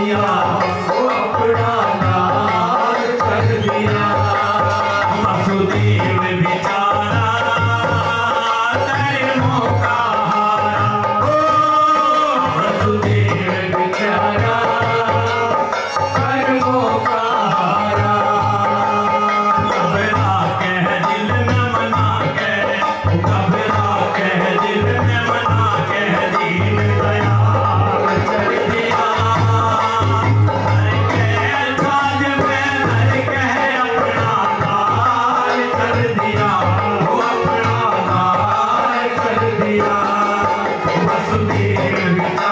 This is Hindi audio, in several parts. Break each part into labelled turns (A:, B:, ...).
A: दिया अपना Amen.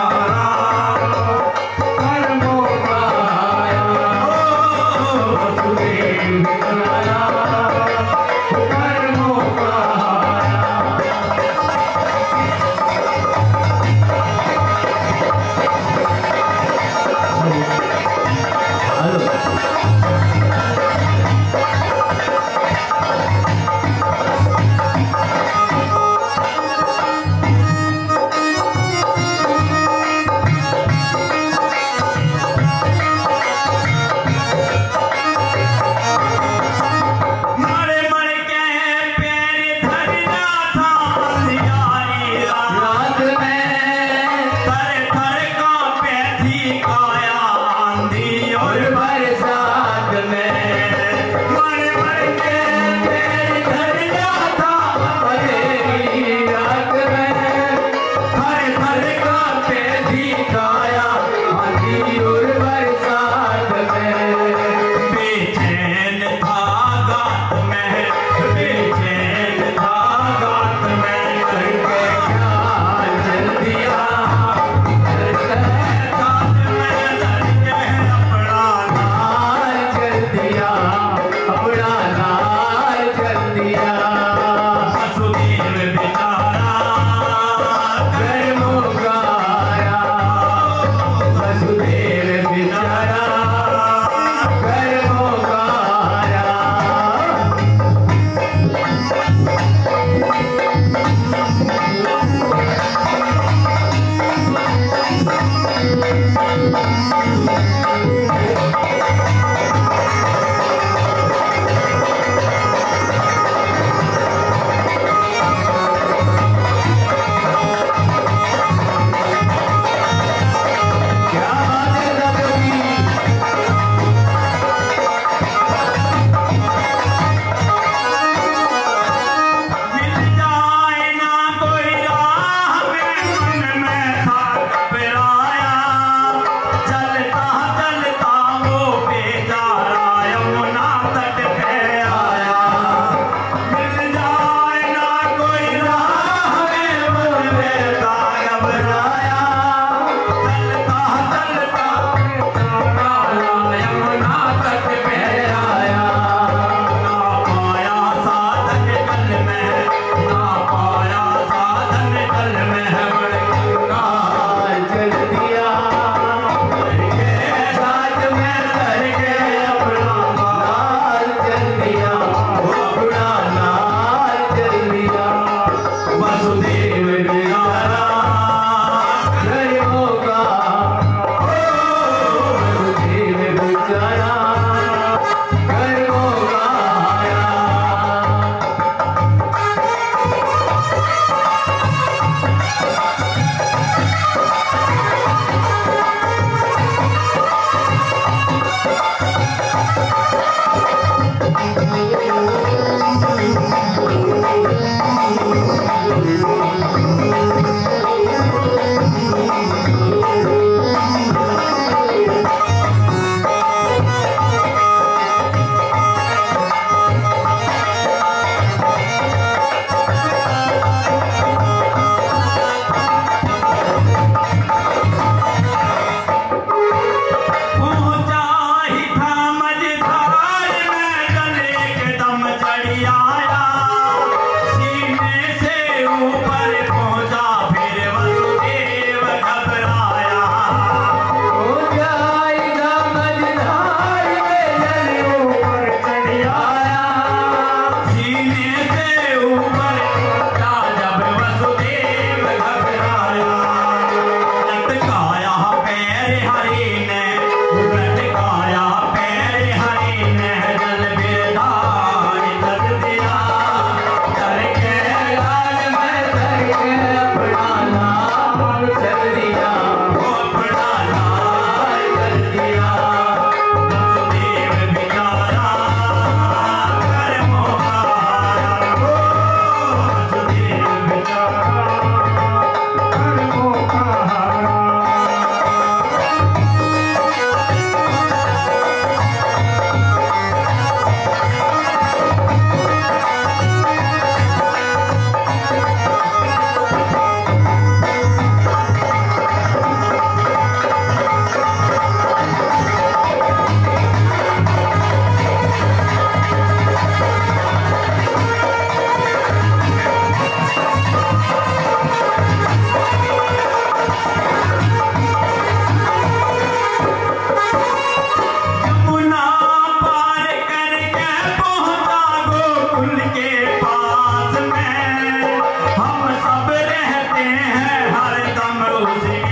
A: Rosie.